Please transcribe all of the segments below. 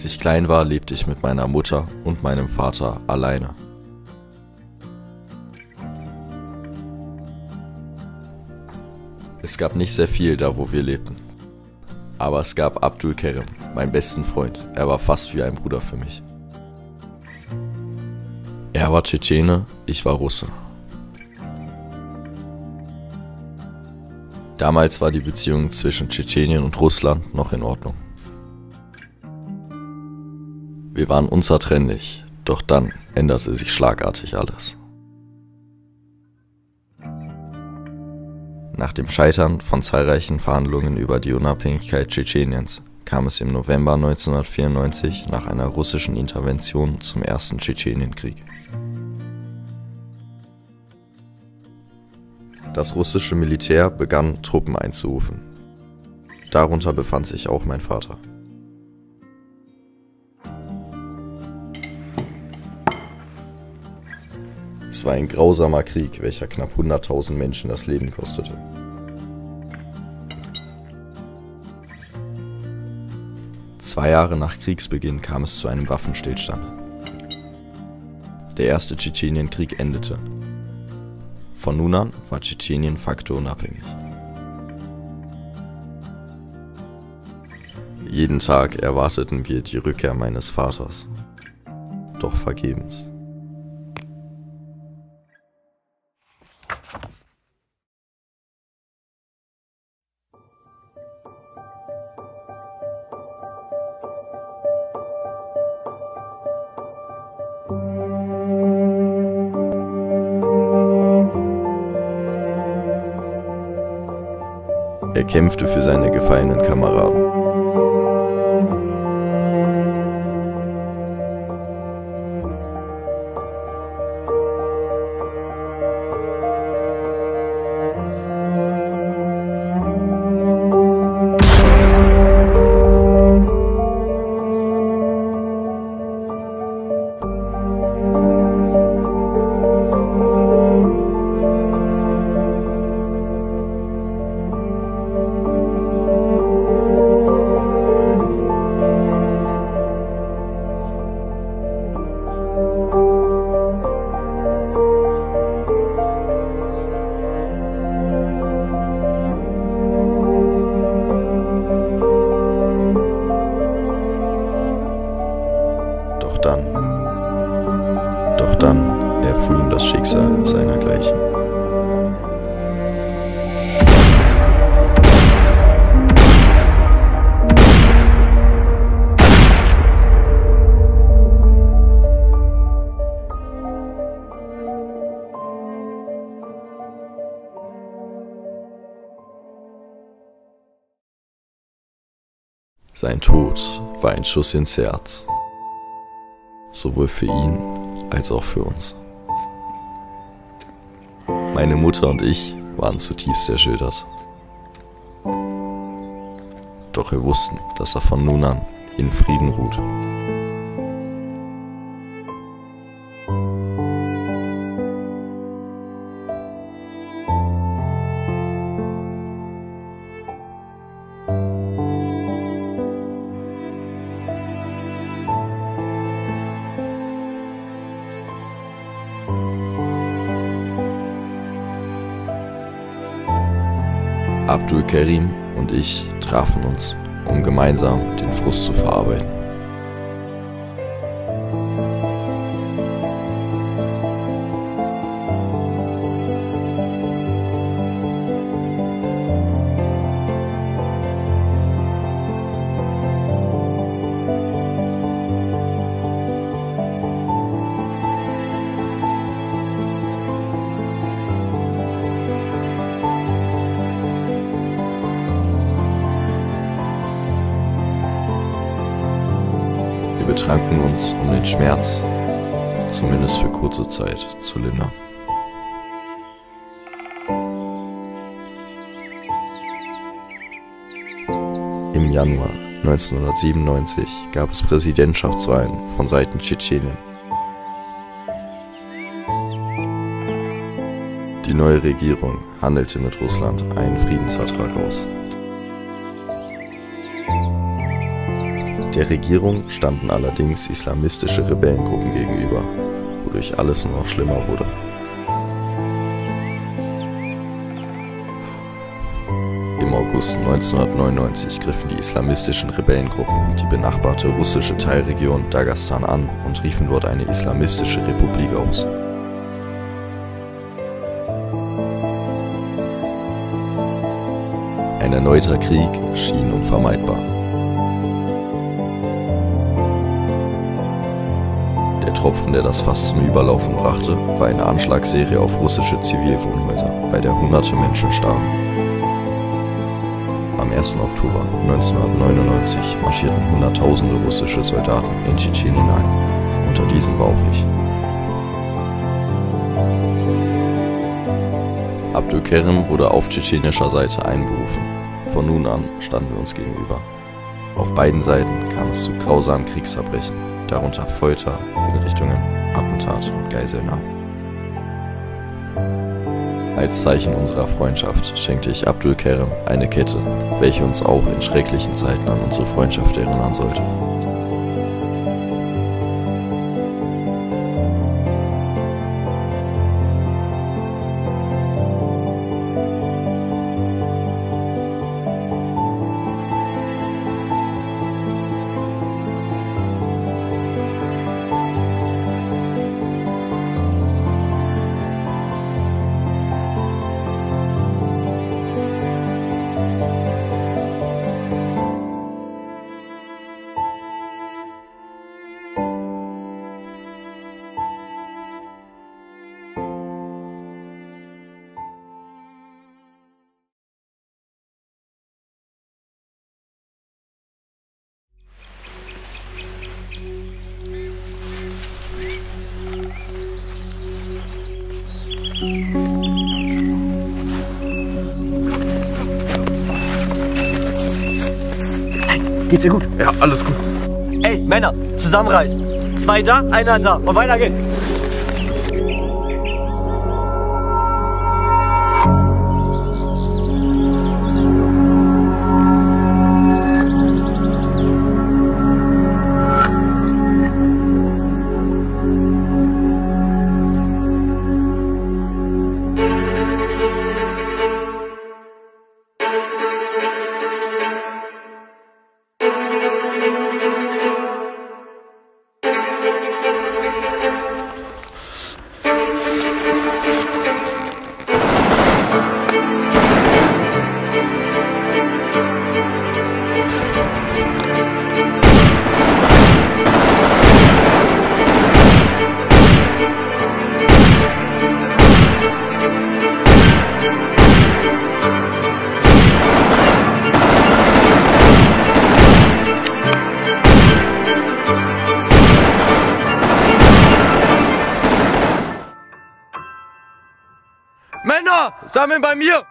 Als ich klein war, lebte ich mit meiner Mutter und meinem Vater alleine. Es gab nicht sehr viel da, wo wir lebten. Aber es gab Abdul Kerem, meinen besten Freund. Er war fast wie ein Bruder für mich. Er war Tschetschene, ich war Russe. Damals war die Beziehung zwischen Tschetschenien und Russland noch in Ordnung. Wir waren unzertrennlich, doch dann änderte sich schlagartig alles. Nach dem Scheitern von zahlreichen Verhandlungen über die Unabhängigkeit Tschetscheniens kam es im November 1994 nach einer russischen Intervention zum ersten Tschetschenienkrieg. Das russische Militär begann Truppen einzurufen. Darunter befand sich auch mein Vater. Es war ein grausamer Krieg, welcher knapp 100.000 Menschen das Leben kostete. Zwei Jahre nach Kriegsbeginn kam es zu einem Waffenstillstand. Der erste Tschetschenienkrieg endete. Von nun an war Tschetschenien faktor unabhängig. Jeden Tag erwarteten wir die Rückkehr meines Vaters. Doch vergebens. Kämpfte für seine gefallenen Kameraden. Dann erfuhr ihm das Schicksal seinergleichen. Sein Tod war ein Schuss ins Herz sowohl für ihn als auch für uns. Meine Mutter und ich waren zutiefst erschüttert. Doch wir wussten, dass er von nun an in Frieden ruht. Abdul Karim und ich trafen uns, um gemeinsam den Frust zu verarbeiten. Den Schmerz, zumindest für kurze Zeit, zu lindern. Im Januar 1997 gab es Präsidentschaftswahlen von Seiten Tschetschenien. Die neue Regierung handelte mit Russland einen Friedensvertrag aus. Der Regierung standen allerdings islamistische Rebellengruppen gegenüber, wodurch alles nur noch schlimmer wurde. Im August 1999 griffen die islamistischen Rebellengruppen die benachbarte russische Teilregion Dagestan an und riefen dort eine islamistische Republik aus. Ein erneuter Krieg schien unvermeidbar. Tropfen, der das Fass zum Überlaufen brachte, war eine Anschlagsserie auf russische Zivilwohnhäuser, bei der hunderte Menschen starben. Am 1. Oktober 1999 marschierten Hunderttausende russische Soldaten in Tschetschenien ein. Unter diesen war auch ich. Abdulkerim wurde auf tschetschenischer Seite einberufen. Von nun an standen wir uns gegenüber. Auf beiden Seiten kam es zu grausamen Kriegsverbrechen, darunter Folter, Hinrichtungen, Attentate und Geiselnahmen. Als Zeichen unserer Freundschaft schenkte ich Abdul Kerem eine Kette, welche uns auch in schrecklichen Zeiten an unsere Freundschaft erinnern sollte. Geht's dir gut? Ja, alles gut. Ey, Männer, zusammenreißen. Zwei da, einer da. Und weiter geht's. Männer, sammeln bei mir!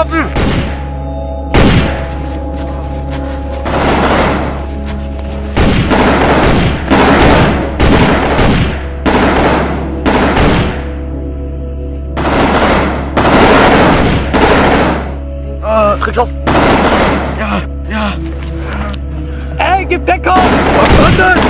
Spitze, ich wurde getroffen! Krieg auf! Ja, ja. Ey, gib Deckung! Verstanden!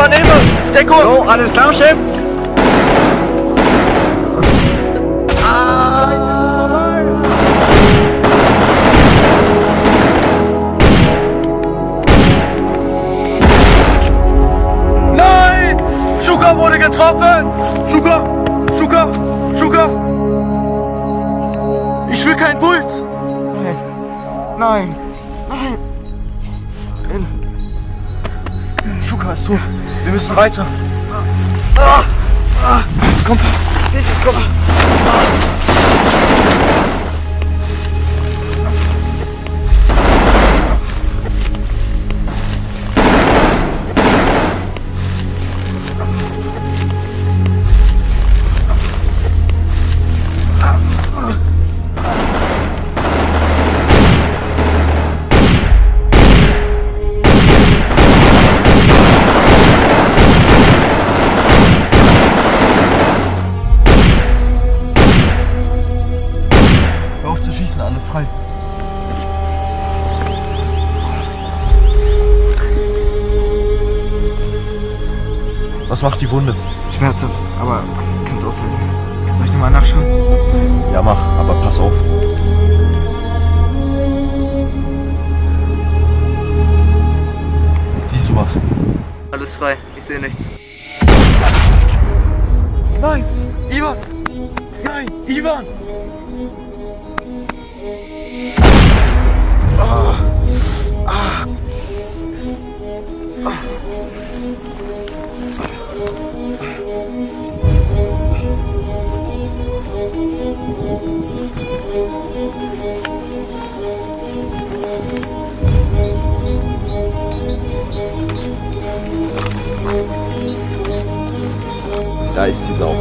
Übernehme! Deckung! Jo, alles klar, Chef? Nein! Schuka wurde getroffen! Schuka! Schuka! Schuka! Ich will keinen Puls! Nein! Nein! Nein! Schuka ist tot. Wir müssen weiter. Ah, ah, komm! Komm! Hör Was macht die Wunde? Schmerzhaft, aber kannst aushalten. Soll ich nochmal nachschauen? Ja, mach, aber pass auf. Siehst du was? Alles frei, ich sehe nichts. Nein! Ivan! Nein! Ivan! Da ist die Sau.